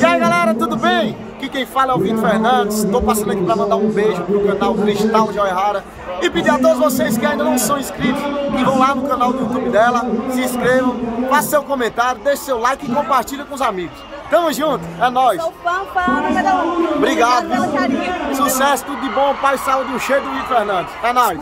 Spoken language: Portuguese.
E aí galera, tudo bem? Aqui quem fala é o Vitor Fernandes. Estou passando aqui para mandar um beijo pro canal Cristal de Joerrara e pedir a todos vocês que ainda não são inscritos que vão lá no canal do YouTube dela, se inscrevam, façam seu comentário, deixem seu like e compartilhem com os amigos. Tamo junto, é nóis. Sou fã, fã né, cada. Obrigado. Sucesso, tudo de bom, paz, saúde um cheiro do Vitor Fernandes. É nóis.